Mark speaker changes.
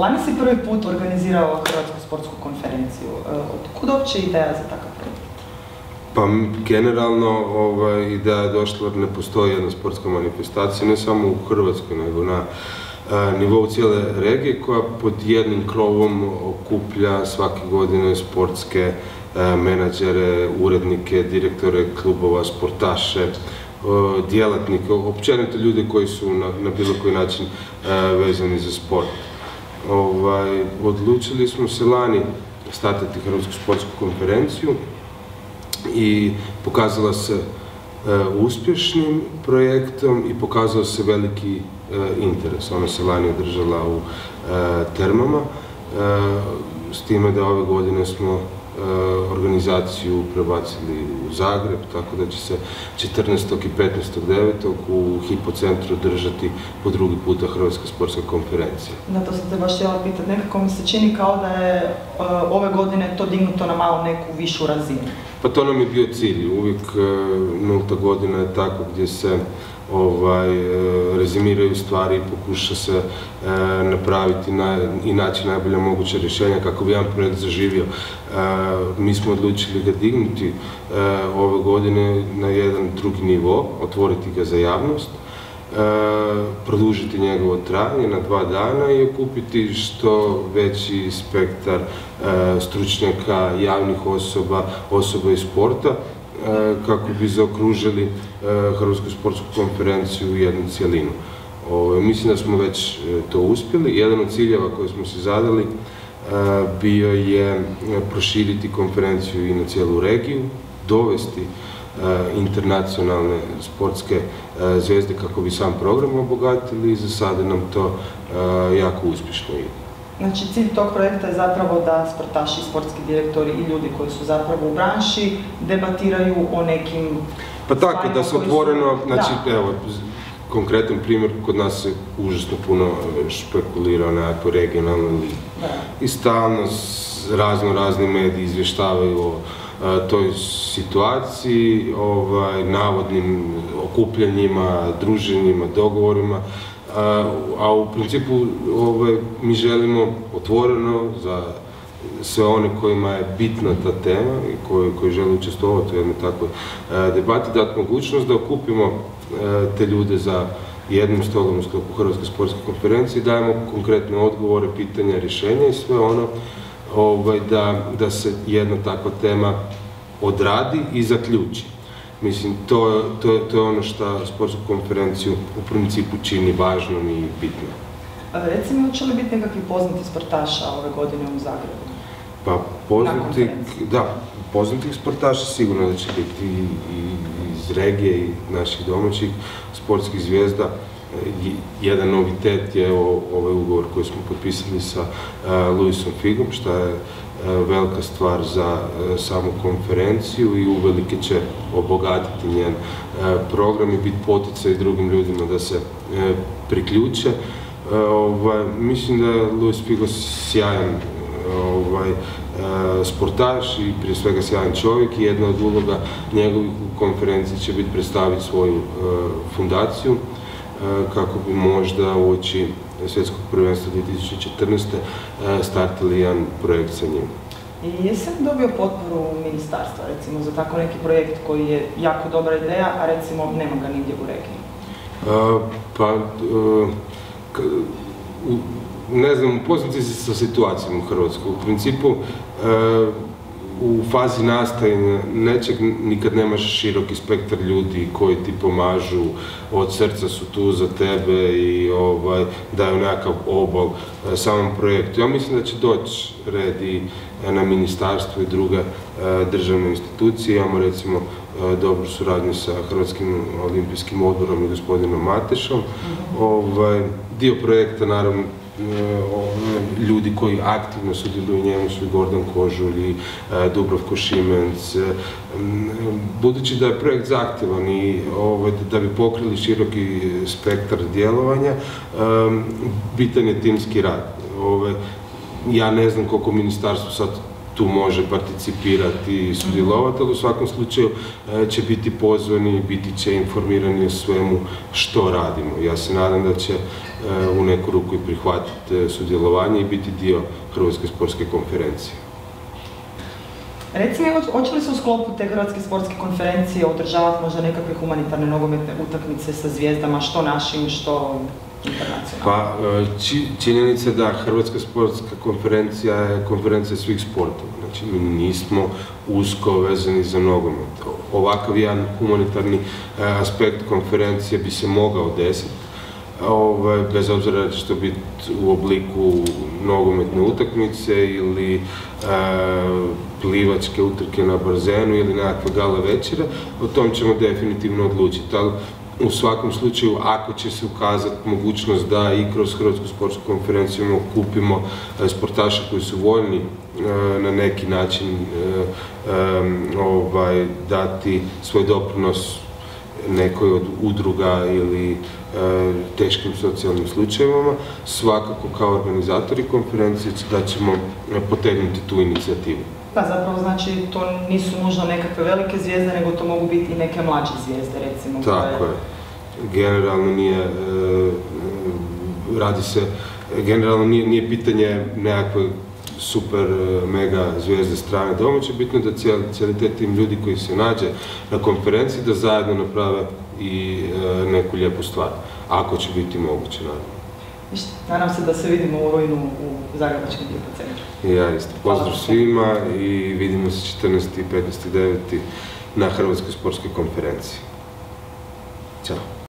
Speaker 1: Lani si prvi put organizirao Hrvatsku sportsku konferenciju. E, Od kud uopće ideja za takav projekt?
Speaker 2: Pa generalno ovaj, ideja je došla ne postoji jedna sportska manifestacija, ne samo u Hrvatskoj, nego na nivou cijele regije koja pod jednim krovom okuplja svake godine sportske menadžere, urednike, direktore klubova, sportaše, djelatnike, općenito ljude koji su na, na bilo koji način vezani za sport. Ovaj, odlučili smo se lani statiti Hrvatsku sportsku konferenciju i pokazala se uspješnim projektom i pokazao se veliki interes. Ona se lani održala u termama, s time da ove godine smo organizaciju prebacili u Zagreb, tako da će se 14. i 15.9. u hipocentru držati po drugi puta Hrvatska sportska konferencija.
Speaker 1: Na to sam te baš htjela pitati. Nekako mi se čini kao da je ove godine to dignuto na malo neku višu razinu.
Speaker 2: Pa to nam je bio cilj. Uvijek nulta godina je tako gdje se ovaj, rezimiraju stvari i pokuša se napraviti i naći najbolja moguća rješenja kako bi jedan projekt zaživio. mi smo odlučili ga dignuti ove godine na jedan drugi nivo, otvoriti ga za javnost, produžiti njegovo trajanje na dva dana i okupiti što veći spektar stručnjaka, javnih osoba, osoba iz sporta kako bi zaokružili Hrvatsku sportsku konferenciju u jednu cijelinu. Mislim da smo već to uspjeli. Jedan od ciljeva koje smo se zadali bio je proširiti konferenciju i na cijelu regiju, dovesti internacionalne sportske zvijezde kako bi sam program obogatili i za sada nam to jako uspješno ide.
Speaker 1: Znači cilj tog projekta je zapravo da sportaši, sportski direktori i ljudi koji su zapravo u branši debatiraju o nekim
Speaker 2: Pa tako, da se otvoreno, znači evo, konkretan primjer, kod nas se užasno puno špekulira o nekakvoj regionalnoj ligi. I stalno razno razni mediji izvještavaju o toj situaciji, ovaj, navodnim okupljanjima, druženjima, dogovorima a u principu ovaj, mi želimo otvoreno za sve one kojima je bitna ta tema i koji, žele učestvovati u jednoj takvoj debati, dati mogućnost da okupimo te ljude za jednim stolom u sklopu Hrvatske sportske konferencije, dajemo konkretne odgovore, pitanja, rješenja i sve ono ovaj, da, da se jedna takva tema odradi i zaključi. Mislim, to, to, to je ono što sportsku konferenciju u principu čini važnom i bitnom.
Speaker 1: Reci mi, hoće li biti nekakvi poznati sportaša ove godine u Zagrebu?
Speaker 2: Pa poznati, da, poznatih sportaša sigurno da će biti i, iz regije i naših domaćih sportskih zvijezda. Jedan novitet je ovaj ugovor koji smo potpisali sa Luisom Figom, što je velika stvar za samu konferenciju i uvelike će obogatiti njen program i biti poticaj drugim ljudima da se priključe. Ovaj, mislim da je Luis Figo sjajan ovaj, sportaš i prije svega sjajan čovjek i jedna od uloga njegovih u konferenciji će biti predstaviti svoju fundaciju kako bi možda uoči svjetskog prvenstva 2014. startili jedan projekt sa njim.
Speaker 1: I jesam dobio potporu ministarstva, recimo, za tako neki projekt koji je jako dobra ideja, a recimo nema ga nigdje u regiji?
Speaker 2: pa, ne znam, upoznati se sa situacijom u Hrvatskoj. U principu, u fazi nastajanja nečeg nikad nemaš široki spektar ljudi koji ti pomažu, od srca su tu za tebe i ovaj, daju nekakav obol e, samom projektu. Ja mislim da će doći red i na ministarstvo i druge e, državne institucije. Imamo recimo e, dobru suradnju sa Hrvatskim olimpijskim odborom i gospodinom Matešom. Mhm. Ovaj, dio projekta naravno ljudi koji aktivno sudjeluju u njemu su Gordon Kožulj i Dubrovko Šimenc. Budući da je projekt zahtjevan i ovaj, da bi pokrili široki spektar djelovanja, bitan je timski rad. Ja ne znam koliko ministarstvo sad tu može participirati i sudjelovati, ali u svakom slučaju e, će biti pozvani, biti će informirani o svemu što radimo. Ja se nadam da će u neku ruku i prihvatiti sudjelovanje i biti dio Hrvatske sportske konferencije.
Speaker 1: Reci mi, hoće li se u sklopu te Hrvatske sportske konferencije održavati možda nekakve humanitarne nogometne utakmice sa zvijezdama, što našim, što?
Speaker 2: Pa, e, činjenica da Hrvatska sportska konferencija je konferencija svih sportova. Znači, mi nismo usko vezani za nogomet. Ovakav jedan humanitarni e, aspekt konferencije bi se mogao desiti ovaj, bez obzira da će to biti u obliku nogometne utakmice ili e, plivačke utrke na barzenu ili nekakva gala večera, o tom ćemo definitivno odlučiti. U svakom slučaju, ako će se ukazati mogućnost da i kroz Hrvatsku sportsku konferenciju kupimo e, sportaše koji su voljni e, na neki način ovaj, dati svoj doprinos nekoj od udruga ili E, teškim socijalnim slučajevima, svakako kao organizatori konferencije da ćemo potegnuti tu inicijativu.
Speaker 1: Pa zapravo znači to nisu nužno nekakve velike zvijezde, nego to mogu biti i neke mlađe zvijezde recimo.
Speaker 2: Tako je. Generalno nije, e, radi se, generalno nije, pitanje nekakve super e, mega zvijezde strane domaće, bitno da cijeli tim ljudi koji se nađe na konferenciji da zajedno naprave i e, neku lijepu stvar, ako će biti moguće, naravno.
Speaker 1: Ništa, nadam se da se vidimo u rujnu u Zagrebačkom centru.
Speaker 2: Ja isto. Pozdrav svima i vidimo se 14. i 15. 9. na Hrvatskoj sportskoj konferenciji. Ćao.